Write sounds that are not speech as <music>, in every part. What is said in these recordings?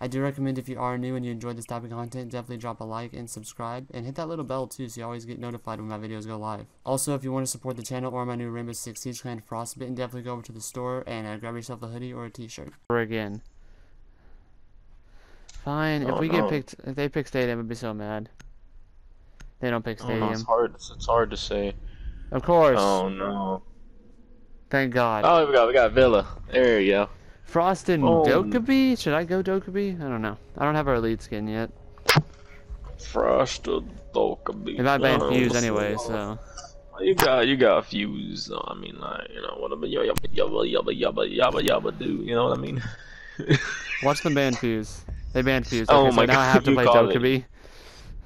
I do recommend if you are new and you enjoyed this type of content, definitely drop a like and subscribe, and hit that little bell too so you always get notified when my videos go live. Also, if you want to support the channel or my new Rainbow Six Siege Clan Frostbitten, definitely go over to the store and uh, grab yourself a hoodie or a t-shirt. Again. Fine, if Oh, we no. get picked, if they pick Stadium, I'd be so mad. They don't pick I don't know, Stadium. it's hard. It's, it's hard to say. Of course. Oh no. Thank God. Oh, here we got we got Villa. There you go. Frost and Oh. Dokkaebi? Should I go Dokkaebi? I don't know. I don't have our elite skin yet. Frosted Dokkaebi. If I ban Oh, Fuse anyway, so. You got you got fuse. uh, I mean, like you know what I mean. Yabba yabba yabba yabba yabba yabba do. You know what I mean? Watch them ban Fuse. They banned Fuse. Oh Okay, so my now I God, have to play it.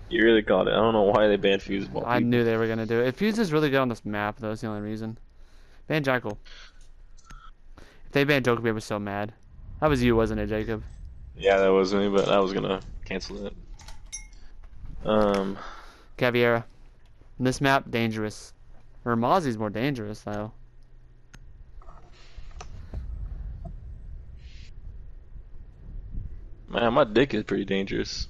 You really caught it. I don't know why they banned fuse. I knew they were gonna do it. Fuse is really good on this map, though, that's the only reason. Ban Jackal. They banned Dokkaebi, I was so mad. That was you, wasn't it, Jacob? Yeah, that was me, but I was gonna cancel it. Um, Caveira. This map, dangerous. Or Mozzie's more dangerous, though. man, my dick is pretty dangerous.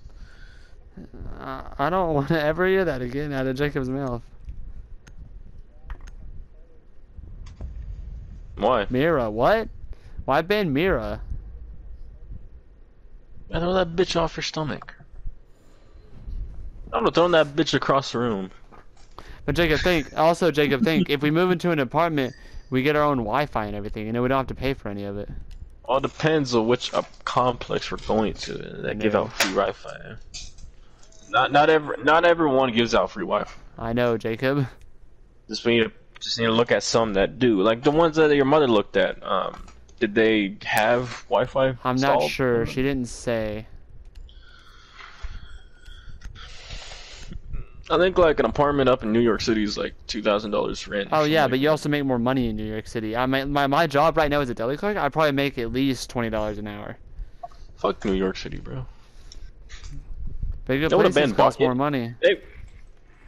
Uh, I don't want to ever hear that again out of Jacob's mouth. Why? Mira, what? Why ban Mira? Man, throw that bitch off her stomach. I'm throwing that bitch across the room. But Jacob, think. Also, Jacob, think. If we move into an apartment, we get our own Wi-Fi and everything, and then we don't have to pay for any of it. All depends on which uh, complex we're going to that give out free Wi-Fi. Not not every not everyone gives out free Wi-Fi. I know, Jacob. Just we need to just need to look at some that do. Like the ones that your mother looked at. Um, did they have Wi-Fi? I'm not sure. She didn't say. I think like an apartment up in New York City is like two thousand dollars rent. Oh yeah, but you also make more money in New York City. I my my, my job right now is a deli clerk. I probably make at least twenty dollars an hour. Fuck New York City, bro. Bigger They would've places banned cost more money. They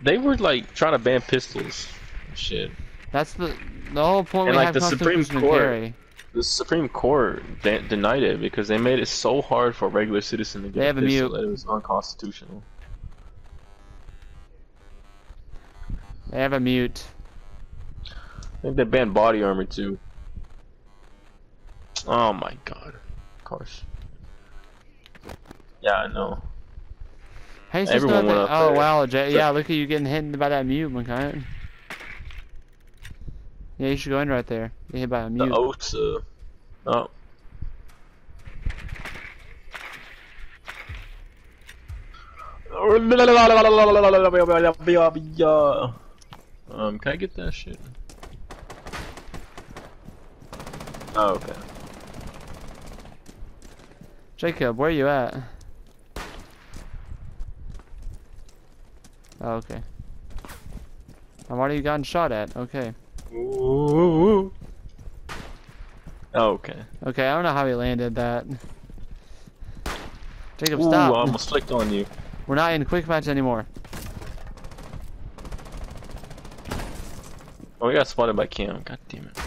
they were like trying to ban pistols. Shit. That's the the whole point. And, we like, have the Supreme Court- carry. The Supreme Court de- denied it because they made it so hard for a regular citizen to get They have a mute. that it was unconstitutional. They have a mute. I think they banned body armor too. Oh my god. Of course. Yeah, I know. Hey, Everyone went that- up Oh there. wow, Jay, yeah. Look at you getting hit by that mute, McKay. Yeah, you should go in right there. Get hit by a The mute. OTA. Oh. Um, can I get that shit? Oh, okay. Jacob, where are you at? Oh, okay. I've already gotten shot at. Okay. Ooh. Okay. Okay, I don't know how he landed that. Jacob, Ooh, I stop. almost clicked on you. We're not in quick match anymore. Oh, we got spotted by Cam. God damn it.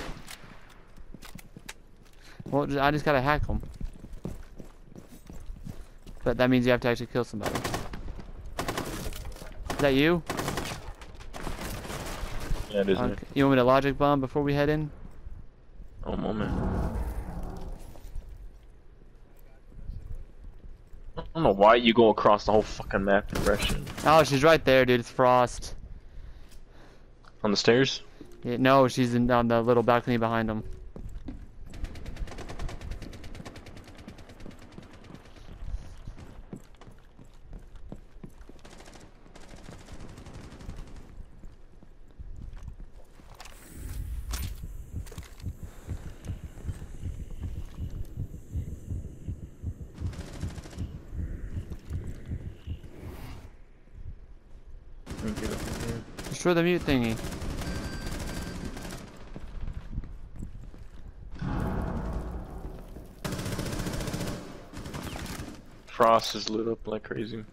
Well, I just gotta hack him. But that means you have to actually kill somebody. Is that you? Yeah, it is. Okay. You want me to logic bomb before we head in? Oh, moment. I don't know why you go across the whole fucking map Russian. Oh, she's right there, dude. It's Frost. On the stairs? Yeah, no, she's in, on the little balcony behind him. Destroy the mute thingy. Frost is lit up like crazy.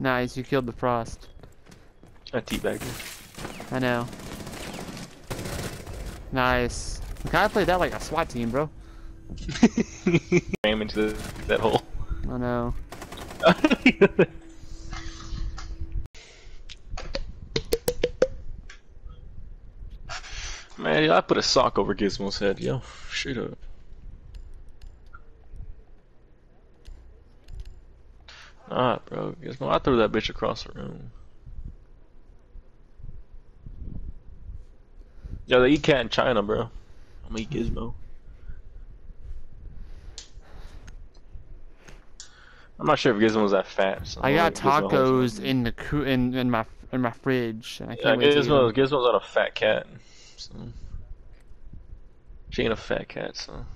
Nice, you killed the frost. I teabagged him. I know. Nice. I kinda played that like a SWAT team, bro. <laughs> Ram into the, that hole. I know. <laughs> Man, I put a sock over Gizmo's head, yo. Straight up. Bro. Gizmo, I threw that bitch across the room. Yo, they eat cat in China, bro. I'm gonna eat Gizmo. I'm not sure if Gizmo's that fat. So I got Gizmo tacos in the coo- in in my in my fridge. And I Yeah, can't to eat Gizmo's not a fat cat. So. She ain't a fat cat, so.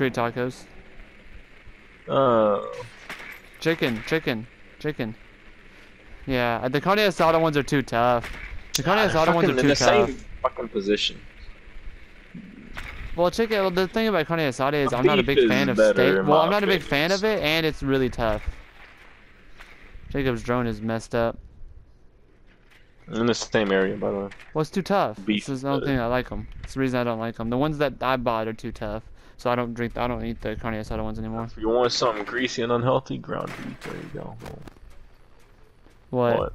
Straight tacos. Oh. Chicken, chicken, chicken. Yeah, the carne asada ones are too tough. The carne asada ones Fucking are in too the tough. same fucking position. Well, chicken. Well, the thing about carne asada is I'm not a big fan of steak. Well, I'm not a big fan of it, and it's really tough. Jacob's drone is messed up. In the same area, by the way. Well, it's too tough. Beef this is is the only thing I like them. It's the reason I don't like them. The ones that I bought are too tough, so I don't drink. I don't eat the carne asada ones anymore. If you want something greasy and unhealthy, ground beef. There you go. What? What?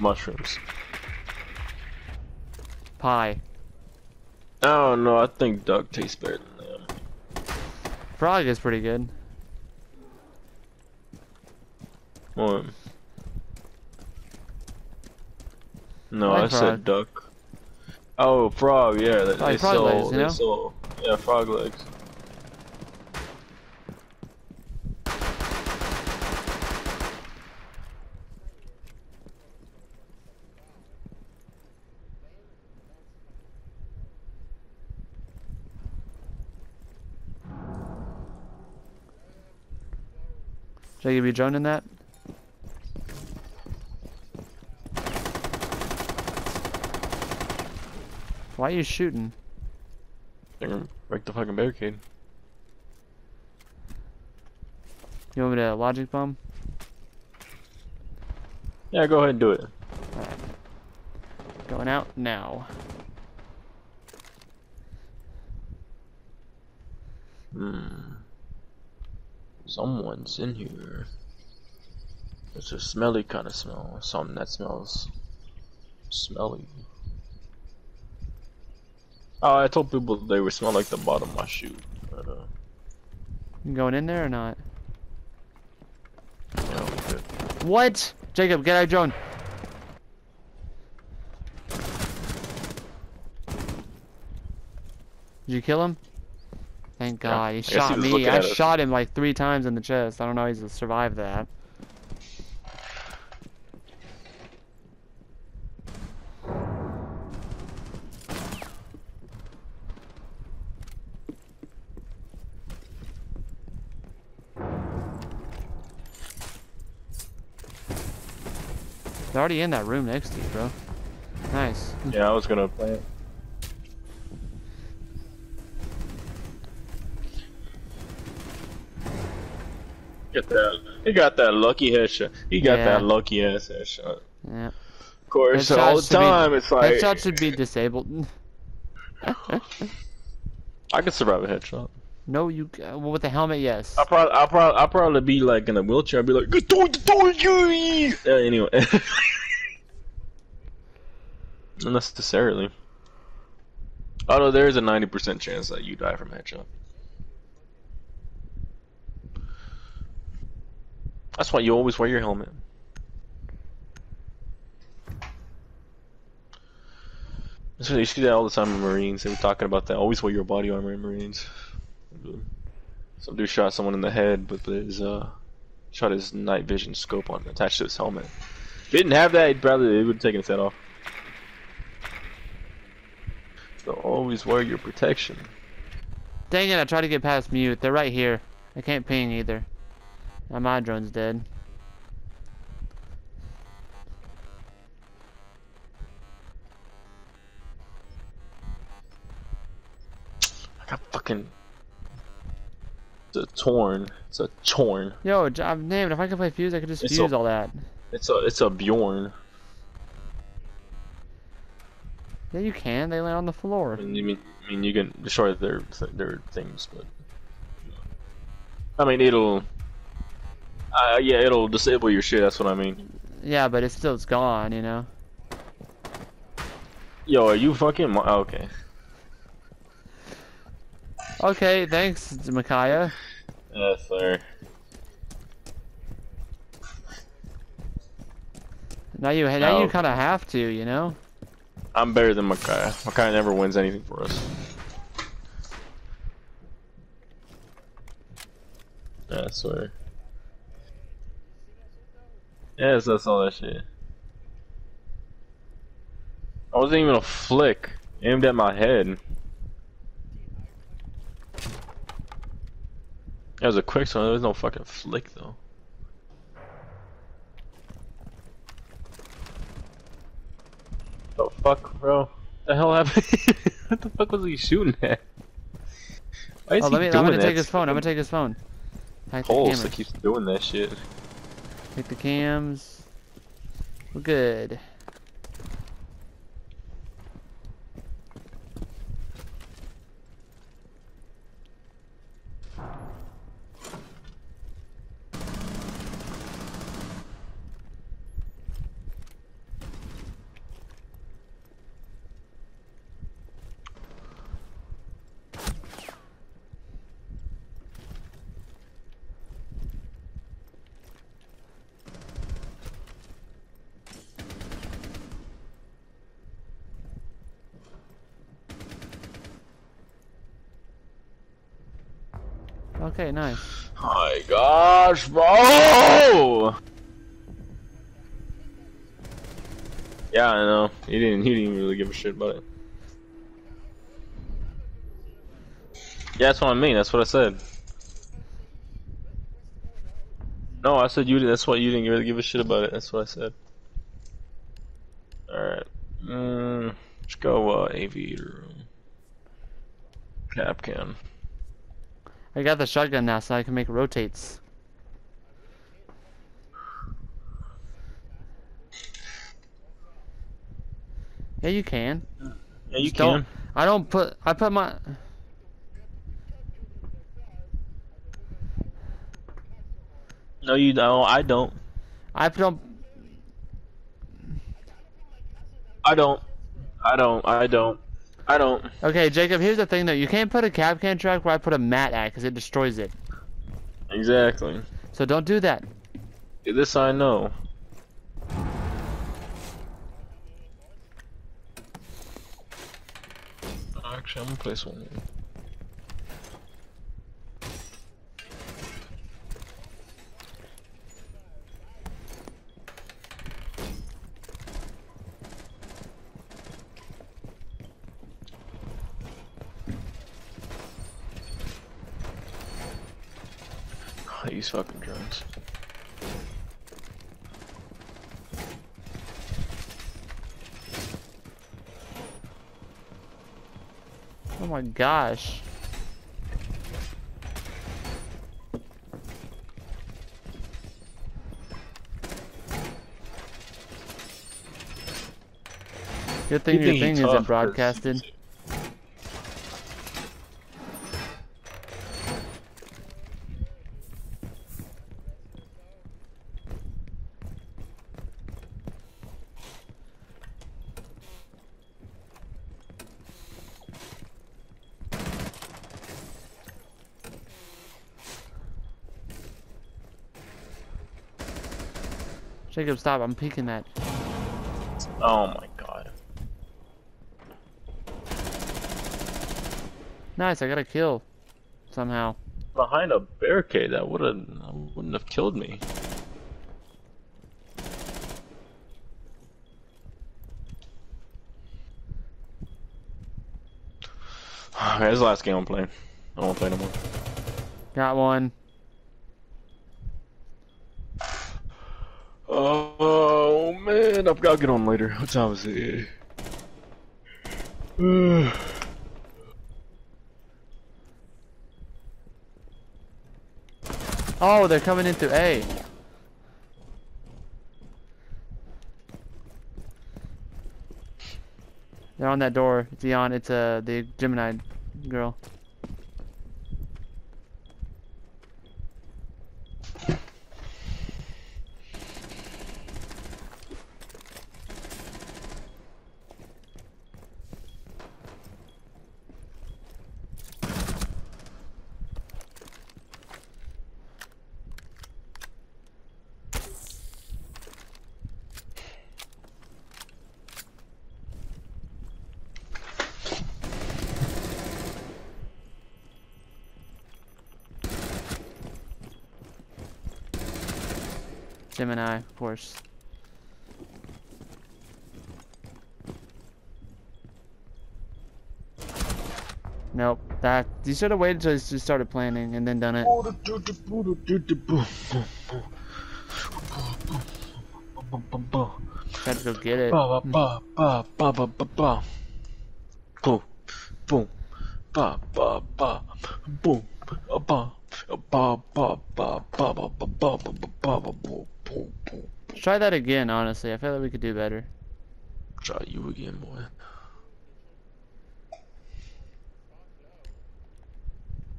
Mushrooms. Pie. Oh no, I think duck tastes better than them. Frog is pretty good. What? No, I I, said duck. Oh, frog. Yeah, they, Like they sell. legs, they know? sell. Yeah, frog legs. Jacob, you drone in that? Why are you shooting? They're gonna break the fucking barricade. You want me to logic bomb? Yeah, go ahead and do it. Going out now. Someone's in here. It's a smelly kind of smell. Something that smells smelly. Oh, I told people they would smell like the bottom of my shoe. But, uh, You going in there or not? good. What? Jacob, get out of drone. Did you kill him? Thank God, I he guess he shot me. I shot him like three times in the chest. I don't know how he's survived that. They're already in that room next to you, bro. Nice. Yeah, I was gonna play it. Get that. He got that lucky headshot. He got Yeah. that lucky ass headshot. Yeah. Of course, Headshots all the should be- time it's like Headshot should be disabled. <laughs> I could survive a headshot. no, you. Uh, well, with the helmet, yes. I'll probably, I'll probably, I'll probably be like in a wheelchair. I'll be like, "Get told, told you." Uh, anyway, <laughs> not necessarily. Although there is a ninety percent chance that you die from headshot. That's why you always wear your helmet. So you see that all the time in Marines. They were talking about that. Always wear your body armor in Marines. Some dude shot someone in the head with his uh, shot his night vision scope on attached to his helmet. If he didn't have that, he'd probably he would have taken his head off. So always wear your protection. Dang it! I tried to get past mute. They're right here. I can't ping either. Now my drone's dead. I got fucking. It's a torn. It's a torn. Yo, I'm named. If I could play Fuse, I could just It's fuse a- all that. It's a it's a Bjorn. Yeah, you can. They land on the floor. I mean, you mean, I mean you can destroy their their things, but I mean it'll. Uh, yeah, it'll disable your shit. That's what I mean. Yeah, but it's still it's gone. You know. Yo, are you fucking? Oh, okay. Okay, thanks, Micaiah. Yes, sir. Now you now you kind of have to. You know. I'm better than Makai. Makai never wins anything for us. Yeah, I swear. Yes, that's all that shit. I wasn't even a flick aimed at my head. That was a quick one. There was no fucking flick though. The fuck, bro? What The hell happened? <laughs> what the fuck was he shooting at? Why is Oh, he me. I'm gonna that take his phone. I'm gonna take his phone. Pulse that keeps doing that shit. Take the cams. We're good. Okay, nice. My gosh, bro! Yeah, I know. He didn't. He didn't really give a shit about it. Yeah, that's what I mean. That's what I said. No, I said you. That's why you didn't really give a shit about it. That's what I said. All right. Mm, let's go uh, aviator room. Kapkan. I got the shotgun now, so I can make rotates. Yeah, you can. Yeah, you Just don't- can. I don't put. I put my. No, you don't. I don't. I don't. I don't. I don't. I don't. I don't. Okay, Jacob. Here's the thing, though. You can't put a Kapkan track where I put a mat at, because it destroys it. Exactly. So don't do that. This I know. Actually, I'm gonna place one. here. These fucking drones. Oh my gosh. Good thing You your thing isn't broadcasted. Jacob, stop. I'm peeking that. Oh my god. Nice, I got a kill. Somehow. Behind a barricade, that would have wouldn't have killed me. <sighs> This is the last game I'm playing. I don't want to play no more. Got one. Oh man, I've got to get on later. What time is it? <sighs> Oh, they're coming into A. They're on that door. It's Eon. It's uh, the Gemini girl. Gemini, of course. Nope. That you should have waited until you started planning and then done it. Tried to go get it. Boom, boom, ba ba ba ba ba ba ba ba ba ba ba ba ba ba boom boom boom. Let's try that again. Honestly, I feel like we could do better. Try you again, boy.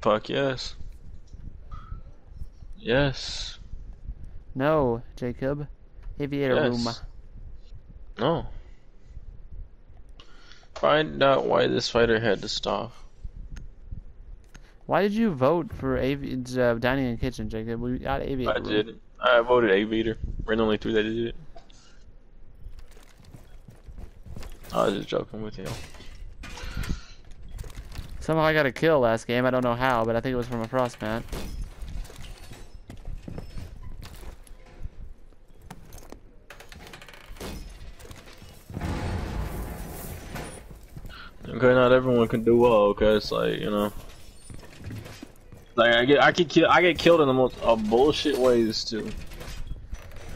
Fuck yes. Yes. No, Jacob. Aviator room. Yes. No. Find out why this fighter had to stop. Why did you vote for avi uh, dining and kitchen, Jacob? We got aviator. I room. did. I voted Aviator. We're the that did it. I was just joking with you. Somehow I got a kill last game. I don't know how, but I think it was from a frost mat. Okay, not everyone can do well. Okay, it's like you know, like I get, I get kill, I get killed in the most uh, bullshit ways too.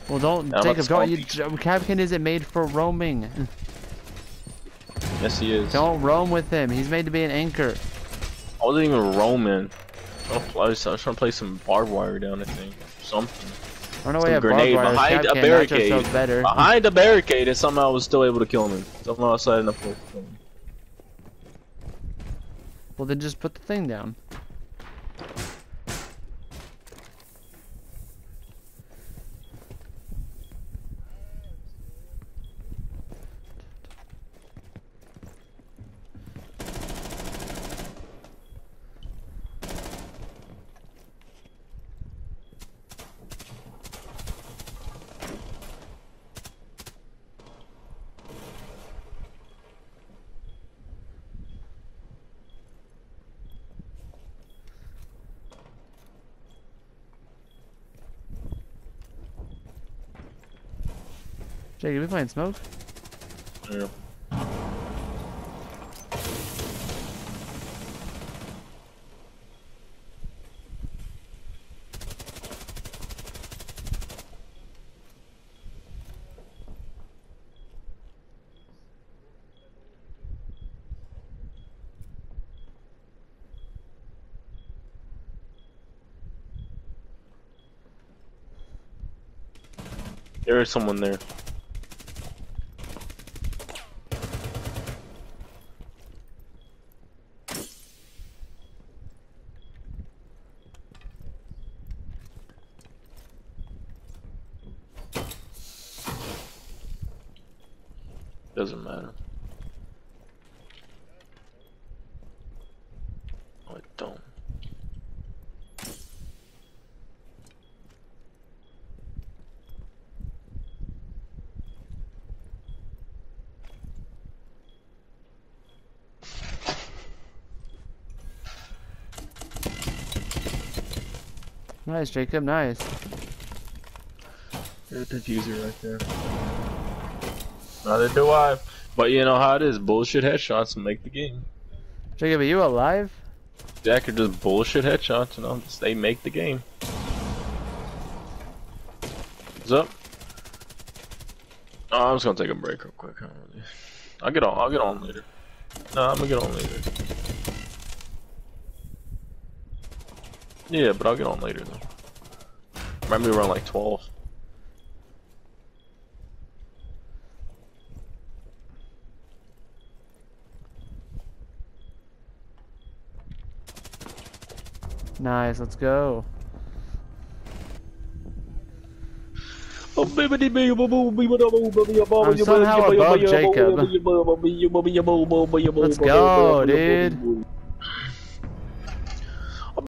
Well, don't Yeah, Jacob. Don't go. you? Kapkan isn't made for roaming. Yes, he is. Don't roam with him. He's made to be an anchor. I wasn't even roaming. I was, I was trying to play some barbed wire down. I think something I don't know why have barbed grenade wire. behind a Kapkan, match barricade. better. behind the barricade, and somehow I was still able to kill him. Somehow I decided enough to kill him. Well, then just put the thing down. Jacob, we playing smoke? Yeah. There is someone there. No, don't. Nice, Jacob. Nice. There's a diffuser right there. Neither do I. But you know how it is. Bullshit headshots make the game. Jacob, are you alive? Jack are just bullshit headshots, you know. They make the game. What's up? Oh, I'm just gonna take a break real quick. I'll get on. I'll get on later. No, I'm gonna get on later. Yeah, but I'll get on later though. Might be around like 12. Nice, let's go. I'm somehow above Jacob. Let's go, dude.